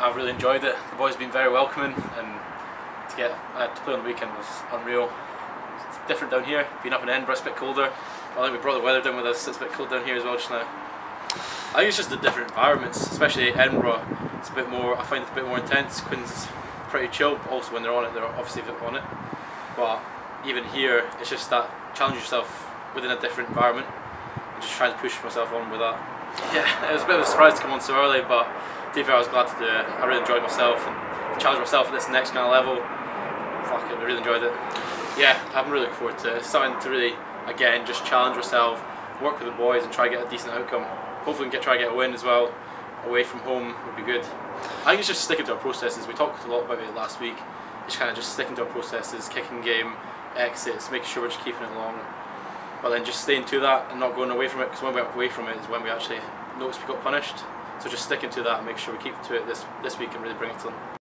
I've really enjoyed it. The boys have been very welcoming, and to get uh, to play on the weekend was unreal. It's different down here. Being up in Edinburgh, it's a bit colder. I think we brought the weather down with us. It's a bit cold down here as well just now. I think it's just the different environments, especially Edinburgh. It's a bit more. I find it a bit more intense. Queen's is pretty chill. Also, when they're on it, they're obviously on it. But even here, it's just that challenge yourself within a different environment and just trying to push myself on with that. Yeah, it was a bit of a surprise to come on so early, but to I was glad to do it. I really enjoyed myself and to challenge myself at this next kind of level. Fuck it, I really enjoyed it. Yeah, I'm really looking forward to it. Something to really, again, just challenge yourself, work with the boys, and try to get a decent outcome. Hopefully, we can get try to get a win as well. Away from home would be good. I think it's just sticking to our processes. We talked a lot about it last week. It's kind of just sticking to our processes, kicking game, exits, making sure we're just keeping it long. But then just staying to that and not going away from it because when we went away from it is when we actually notice we got punished. So just sticking to that and make sure we keep to it this, this week and really bring it to them.